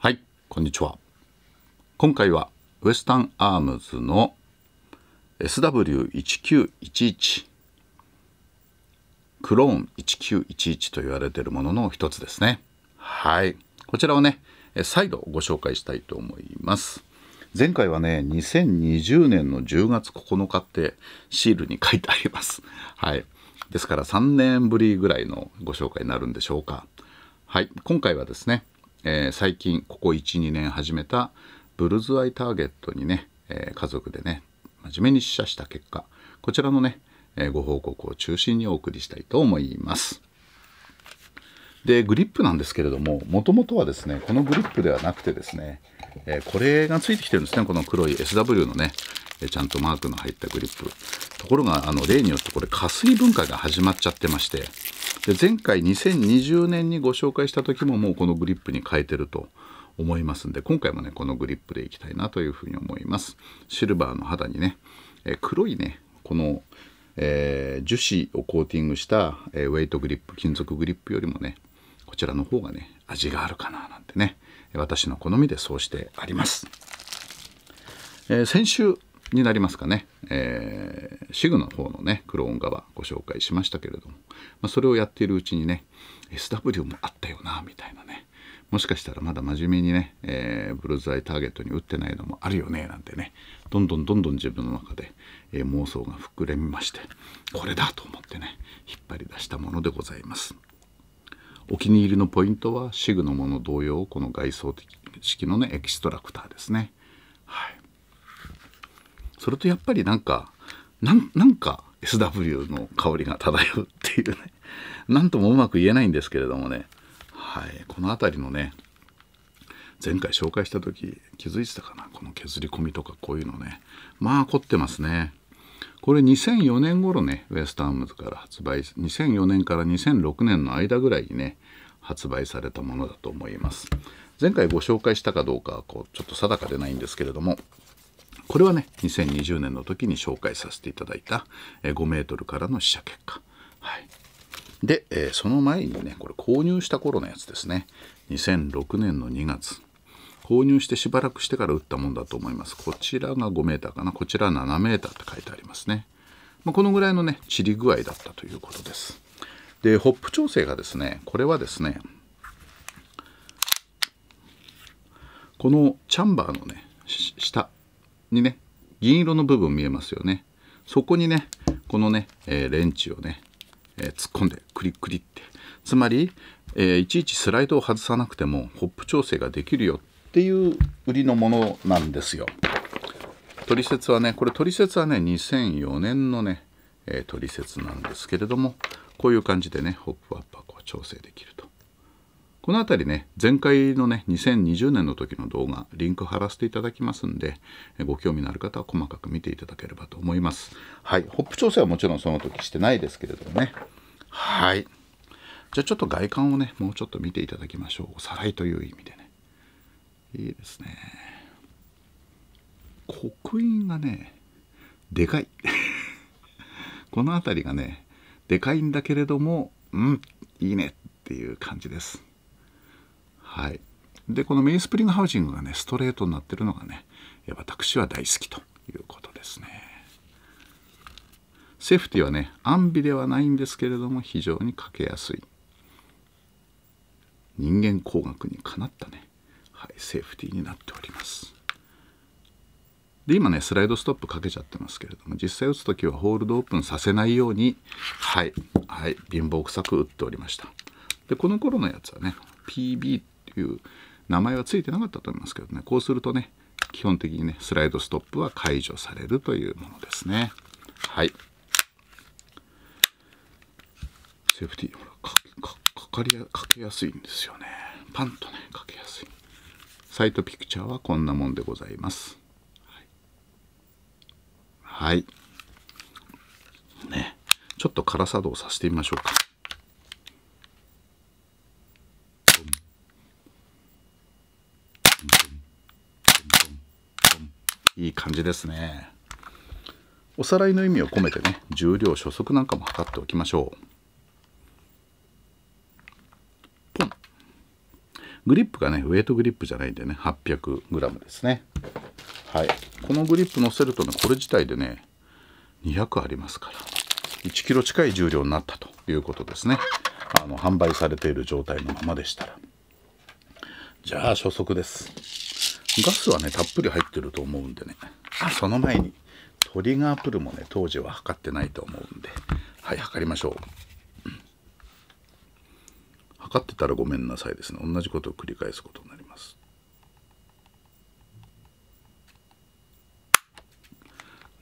はい、こんにちは。今回はウエスタンアームズの SW1911 クローン1911と言われているものの一つですね。はい、こちらをね、再度ご紹介したいと思います。前回はね、2020年の10月9日ってシールに書いてあります。はい。ですから3年ぶりぐらいのご紹介になるんでしょうか。はい。今回はですね、えー、最近ここ12年始めたブルズアイターゲットにね、えー、家族でね真面目に試写した結果こちらのね、えー、ご報告を中心にお送りしたいと思います。でグリップなんですけれどももともとはですねこのグリップではなくてですね、えこれがついてきてるんですねこの黒い SW のねちゃんとマークの入ったグリップ。ところがあの例によってこれ加水分解が始まっちゃってまして。で前回2020年にご紹介した時ももうこのグリップに変えてると思いますんで今回もねこのグリップでいきたいなというふうに思います。シルバーの肌にね、え黒いねこの、えー、樹脂をコーティングした、え、ウェイトグリップ金属グリップよりもねこちらの方がね味があるかななんてね私の好みでそうしてあります、えー、先週になりますかね、えー、シグの方のねクローン側ご紹介しましたけれども、まあ、それをやっているうちにね SW もあったよなみたいなね。もしかしたらまだ真面目にね、えー、ブルーズアイターゲットに打ってないのもあるよねなんてね。どんどんどんどん自分の中で、えー、妄想が膨らみましてこれだと思ってね引っ張り出したものでございます。お気に入りのポイントはシグのもの同様この外装的式のねエキストラクターですね。はい。それとやっぱりなんかなんか SW の香りが漂うっていうね。何ともうまく言えないんですけれどもね。はい。この辺りのね前回紹介した時気づいてたかな？この削り込みとかこういうのね。まあ凝ってますね。これ2004年頃ねウエスタンムズから発売2004年から2006年の間ぐらいにね発売されたものだと思います。前回ご紹介したかどうかはこうちょっと定かでないんですけれどもこれはね2020年の時に紹介させていただいた5メートルからの試写結果、はい、で、えー、その前にねこれ購入した頃のやつですね。2006年の2月購入してしばらくしてから打ったもんだと思います。こちらが5メーターかな。こちら7メーターって書いてありますね、まあ、このぐらいのね散り具合だったということです。でホップ調整がですねこれはですねこのチャンバーのねにね銀色の部分見えますよねそこにねこのね、えー、レンチをね、えー、突っ込んでクリックリってつまり、えー、いちいちスライドを外さなくてもホップ調整ができるよっていう売りのものなんですよ。取説はねこれ取説はね2004年のね、えー、取説なんですけれどもこういう感じでねホップアップはこう調整できると。この辺りね、前回のね、2020年の時の動画、リンク貼らせていただきますんで、ご興味のある方は細かく見ていただければと思います。はい。ホップ調整はもちろんその時してないですけれどもね。はい。じゃあちょっと外観をね、もうちょっと見ていただきましょう。おさらいという意味でね。いいですね。刻印がね、でかい。この辺りがね、でかいんだけれども、うん、いいねっていう感じです。はい、でこのメインスプリングハウジングがねストレートになってるのがね私は大好きということですね。セーフティはね安美ではないんですけれども非常にかけやすい人間工学にかなったね、はい、セーフティになっております。で今ねスライドストップかけちゃってますけれども実際打つ時はホールドオープンさせないようにはいはい貧乏臭く打っておりましたでこの頃のやつはね PB いう名前はついてなかったと思いますけどね。こうするとね基本的にねスライドストップは解除されるというものですね。はい。セーフティー。ほらかかりやかけやすいんですよね。パンとねかけやすい。サイトピクチャーはこんなもんでございます。はい、はい、ね。ちょっと空作動させてみましょうか。いい感じですね。おさらいの意味を込めてね重量初速なんかも測っておきましょう。ポン。グリップがねウェイトグリップじゃないんでね 800g ですね。はい。このグリップ乗せるとねこれ自体でね200ありますから1キロ近い重量になったということですね。あの販売されている状態のままでしたら。じゃあ初速です。ガスはねたっぷり入ってると思うんでね。あ。その前にトリガープルもね当時は測ってないと思うんで。はい測りましょう、測ってたらごめんなさいですね。同じことを繰り返すことになります。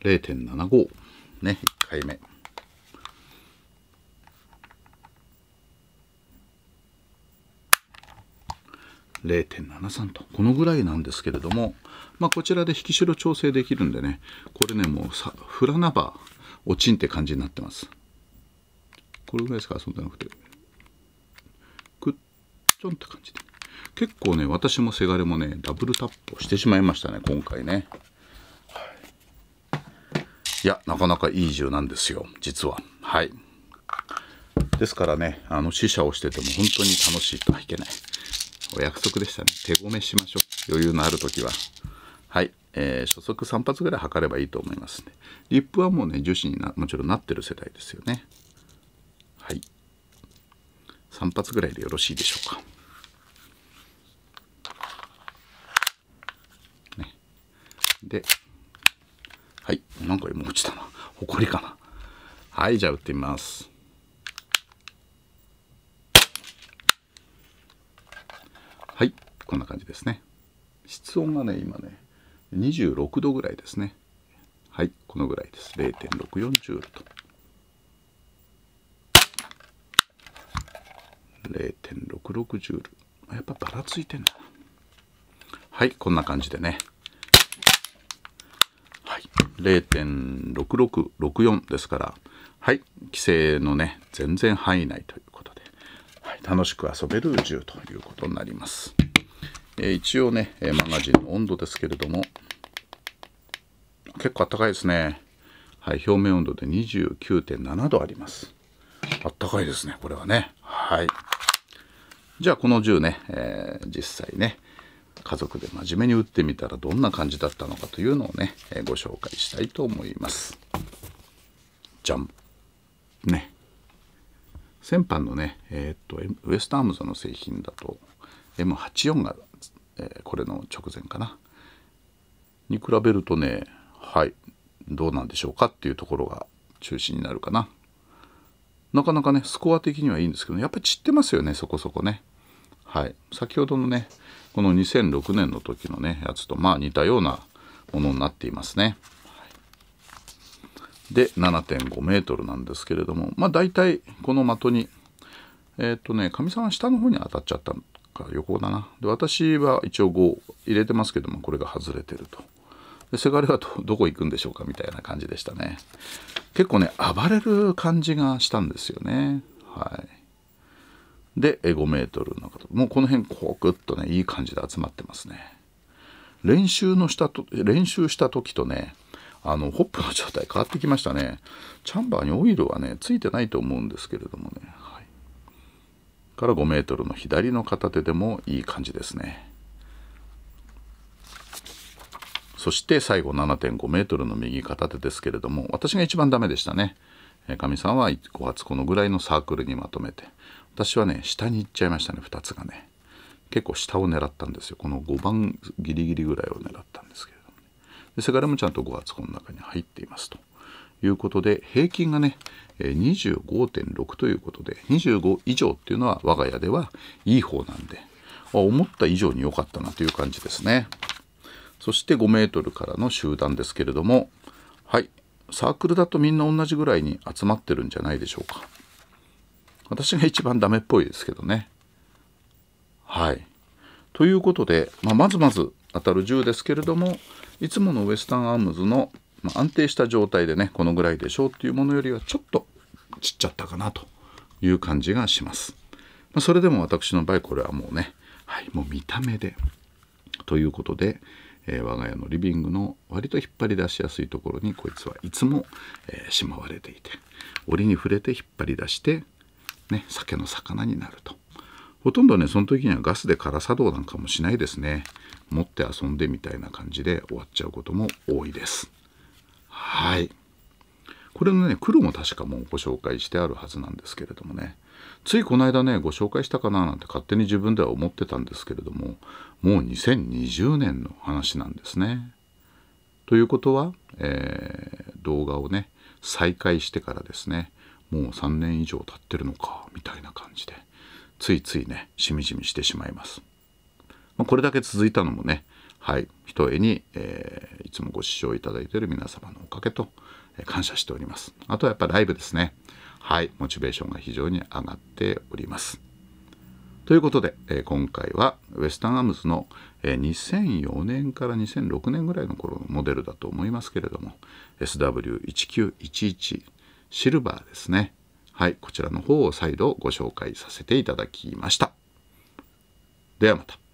0.75ね1回目0.73とこのぐらいなんですけれども、まあ、こちらで引き代調整できるんでねこれねもうさフラナバーおちんって感じになってます。これぐらいですかそうじゃなくてくっちょんって感じで。結構ね私もせがれもねダブルタップをしてしまいましたね今回ね、い、いやなかなかいい銃なんですよ実は。はい。ですからねあの試射をしてても本当に楽しいとはいけない。お約束でしたね。手ごめしましょう。余裕のある時は。はい。えー、初速3発ぐらい測ればいいと思いますね。リップはもうね、樹脂になもちろんなってる世代ですよね。はい。3発ぐらいでよろしいでしょうか。ね。で、はい。なんか今落ちたな。ほこりかな。はい、じゃあ打ってみます。はいこんな感じですね。室温がね今ね26度ぐらいですね。はいこのぐらいです。0.64ジュールと0.66ジュールやっぱばらついてんだ。はいこんな感じでね。はい0.6664ですから。はい規制のね全然範囲内ということで、はい楽しく遊べる銃ということになります。え、一応ね、マガジンの温度ですけれども、結構暖かいですね。はい、表面温度で29.7度あります。あったかいですね、これはね。はい。じゃあこの銃ね、えー、実際ね、家族で真面目に撃ってみたらどんな感じだったのかというのをね、えー、ご紹介したいと思います。じゃん。ね。先般のね、えー、っとウエストアームズの製品だと M84 が、えー、これの直前かな。に比べるとねはいどうなんでしょうかっていうところが中心になるかな。なかなかねスコア的にはいいんですけどやっぱり散ってますよねそこそこね。はい。先ほどのねこの2006年の時のねやつとまあ似たようなものになっていますね。で7.5メートルなんですけれどもまあ大体この的にえっ、とねかみさんは下の方に当たっちゃったか横だな。で私は一応5入れてますけどもこれが外れてると。でせがれはどこ行くんでしょうかみたいな感じでしたね。結構ね暴れる感じがしたんですよね。はい。で5メートルの方もうこの辺こうグッとねいい感じで集まってますね。練習のしたと練習した時とねあのホップの状態変わってきましたね。チャンバーにオイルはねついてないと思うんですけれどもね、から5メートルの左の片手でもいい感じですね。そして最後7.5メートルの右片手ですけれども私が一番ダメでしたね。かみさんは5発このぐらいのサークルにまとめて。私はね下に行っちゃいましたね2つがね。結構下を狙ったんですよ。この5番ギリギリぐらいを狙ったんですけれどもでせがれもちゃんと5発この中に入っていますと。いうことで平均がね25.6ということで25以上っていうのは我が家ではいい方なんで思った以上に良かったなという感じですね。そして5メートルからの集団ですけれどもはいサークルだとみんな同じぐらいに集まってるんじゃないでしょうか。私が一番ダメっぽいですけどね。はい。ということで、まあ、まずまず当たる銃ですけれどもいつものウエスタンアームズのま安定した状態でねこのぐらいでしょうっていうものよりはちょっとちっちゃったかなという感じがします。まあ、それでも私の場合これはもうね、はい、もう見た目でということで、えー、我が家のリビングの割と引っ張り出しやすいところにこいつはいつも、えー、しまわれていて折に触れて引っ張り出して、ね、酒の魚になると。ほとんどねその時にはガスで空作動なんかもしないですね。持って遊んでみたいな感じで終わっちゃうことも多いです。はいこれのね黒も確かもうご紹介してあるはずなんですけれどもねついこの間ねご紹介したかななんて勝手に自分では思ってたんですけれどももう2020年の話なんですね。ということは、えー、動画をね再開してからですねもう3年以上経ってるのかみたいな感じでついついねしみじみしてしまいます。まあ、これだけ続いたのもねはいひとえに、えー、いつもご視聴いただいている皆様のおかげと、えー、感謝しております。あとはやっぱライブですね。はい、モチベーションが非常に上がっております。ということで、えー、今回はウエスタンアムズの、えー、2004年から2006年ぐらいの頃のモデルだと思いますけれども SW1911 シルバーですね。はい、こちらの方を再度ご紹介させていただきました。ではまた。